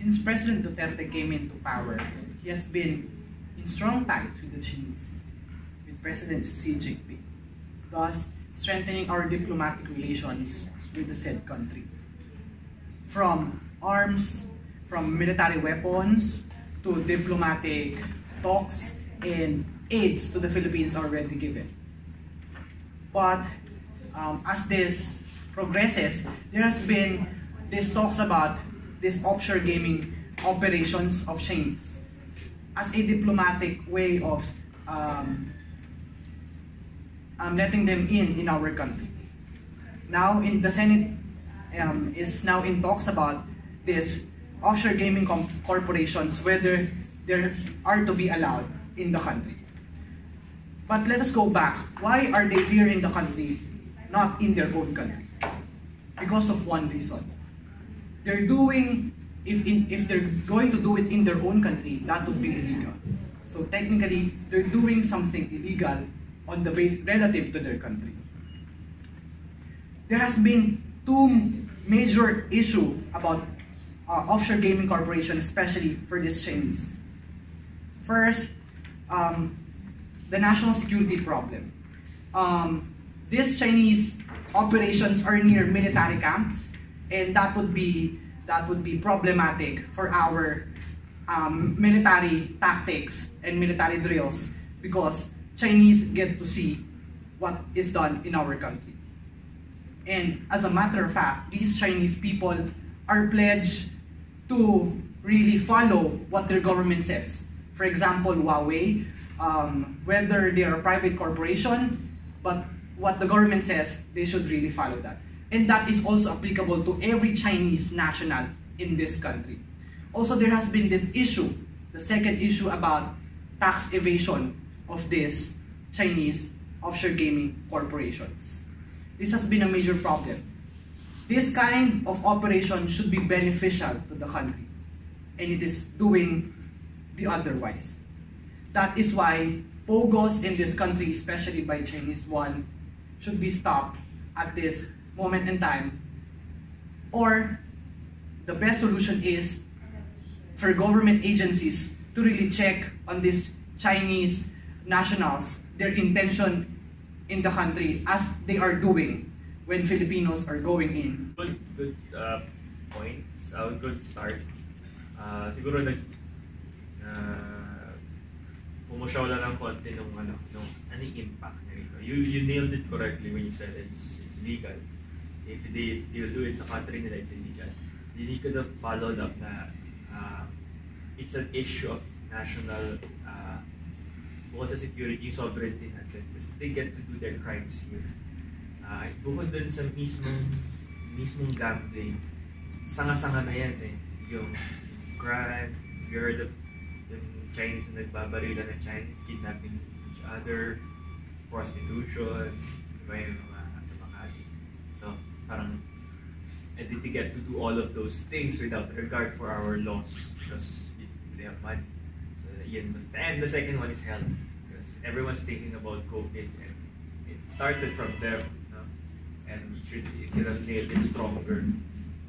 since President Duterte came into power, he has been in strong ties with the Chinese, with President Xi Jinping, thus strengthening our diplomatic relations with the said country. From arms, from military weapons, to diplomatic talks and aids to the Philippines already given. But um, as this progresses, there has been these talks about this offshore gaming operations of Chinese as a diplomatic way of um, um, letting them in in our country. Now, in the Senate um, is now in talks about this offshore gaming corporations whether they are to be allowed in the country. But let us go back. Why are they here in the country, not in their own country? Because of one reason. They're doing, if, in, if they're going to do it in their own country, that would be illegal. So technically, they're doing something illegal on the base relative to their country. There has been two major issue about uh, offshore gaming corporation, especially for this Chinese. First, um, the national security problem. Um, these Chinese operations are near military camps, and that would be that would be problematic for our um, military tactics and military drills because Chinese get to see what is done in our country. And as a matter of fact, these Chinese people are pledged to really follow what their government says. For example, Huawei, um, whether they are a private corporation, but what the government says, they should really follow that. And that is also applicable to every Chinese national in this country. Also, there has been this issue, the second issue about tax evasion of these Chinese offshore gaming corporations. This has been a major problem. This kind of operation should be beneficial to the country, and it is doing the otherwise. That is why POGOs in this country, especially by Chinese one, should be stopped at this moment in time. Or the best solution is for government agencies to really check on these Chinese nationals, their intention in the country as they are doing when Filipinos are going in. Good, good uh, points. A good start. Uh, siguro nag uh, lang ng konti ano, nung ano impact. You, you nailed it correctly when you said it's, it's legal. If they, if they do it sa country nila, it's illegal. You could have followed up na uh, it's an issue of national uh, bukod sa security, sovereignty natin. Because they get to do their crimes here. Uh, bukod dun sa mismong mismong gambling, sanga-sanga na yan eh. Yung crime, you heard of Chinese na nagbabarila ng Chinese, kidnapping each other, prostitution, iba yung mga and they get to do all of those things without regard for our laws because they have money. So. And the second one is health because everyone's thinking about COVID and it started from them. And you should, have nailed it stronger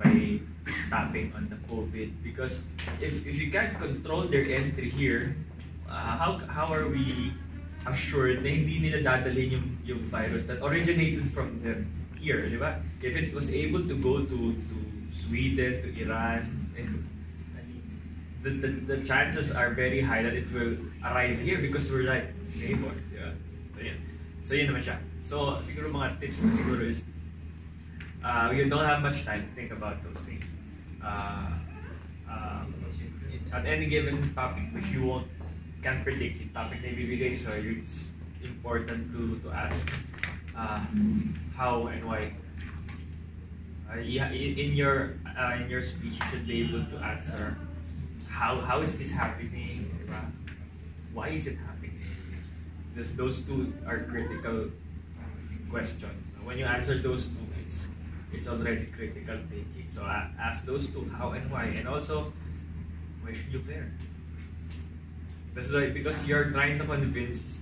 by tapping on the COVID because if, if you can't control their entry here, uh, how how are we assured na hindi nila dadalhin yung, yung virus that originated from them here, di ba? If it was able to go to to Sweden, to Iran, and the, the, the chances are very high that it will arrive here because we're like neighbors, di ba? So yun. So yun naman siya. So siguro mga tips na siguro is uh, you don't have much time to think about those things. Uh, um, at any given topic which you won't can predict yung topic na ibibigay sa'yo, it's important to, to ask uh, how and why. Uh, in your uh, in your speech, you should be able to answer how how is this happening? Why is it happening? Because those two are critical questions. When you answer those two, it's it's already critical thinking. So uh, ask those two how and why, and also why should you care? That's why because you're trying to convince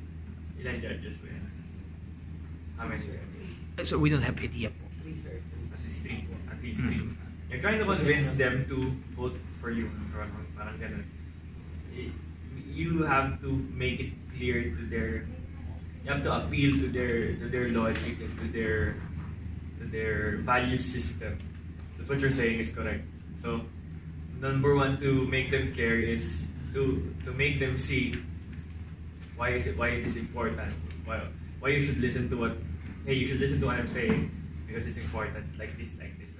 ilan judges ba yan? How many judges? So we don't have idea po. At least three po. At least three. You're trying to convince them to vote for you. Parang, parang ganun. Y- You have to make it clear to their you have to appeal to their to their logic and to their to their value system. That's what you're saying is correct. So number one to make them care is to to make them see why is it why it is important. Why why you should listen to what hey you should listen to what I'm saying because it's important like this like this